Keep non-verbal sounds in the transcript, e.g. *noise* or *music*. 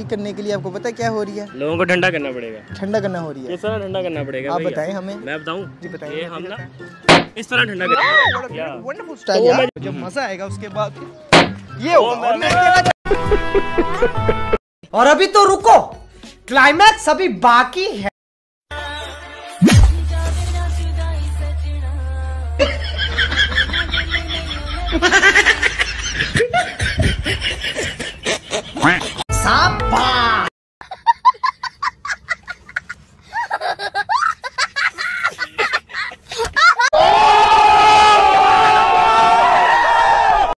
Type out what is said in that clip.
करने के लिए आपको पता क्या हो रही है? लोगों को ठंडा करना पड़ेगा। ठंडा करना हो रही है। किस तरह ठंडा करना पड़ेगा आप बताएँ हमें। मैं बताऊँ? जी बताइए ये हम ना इस तरह ठंडा करेंगे वंडरफुल स्टाइल यार। जब मज़ा आएगा उसके बाद। ये होगा और अभी तो रुको। क्लाइमैक्स अभी बाकी है। *laughs*